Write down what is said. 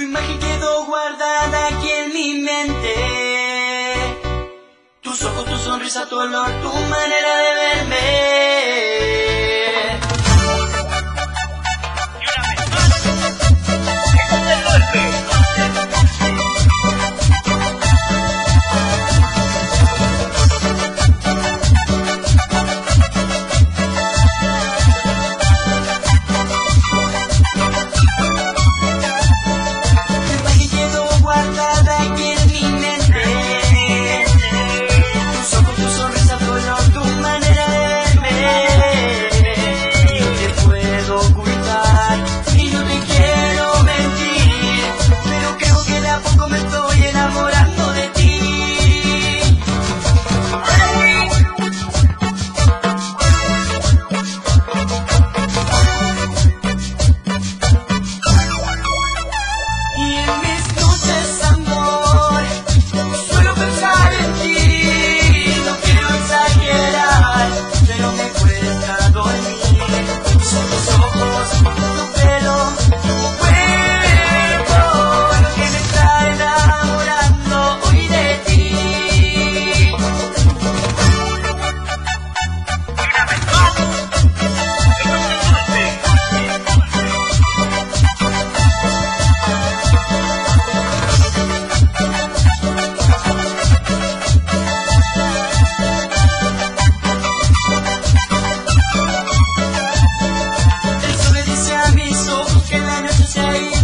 Tu imagen quedó guardada aquí en mi mente. Tus ojos, tu sonrisa, tu olor, tu manera de verme. Sorry.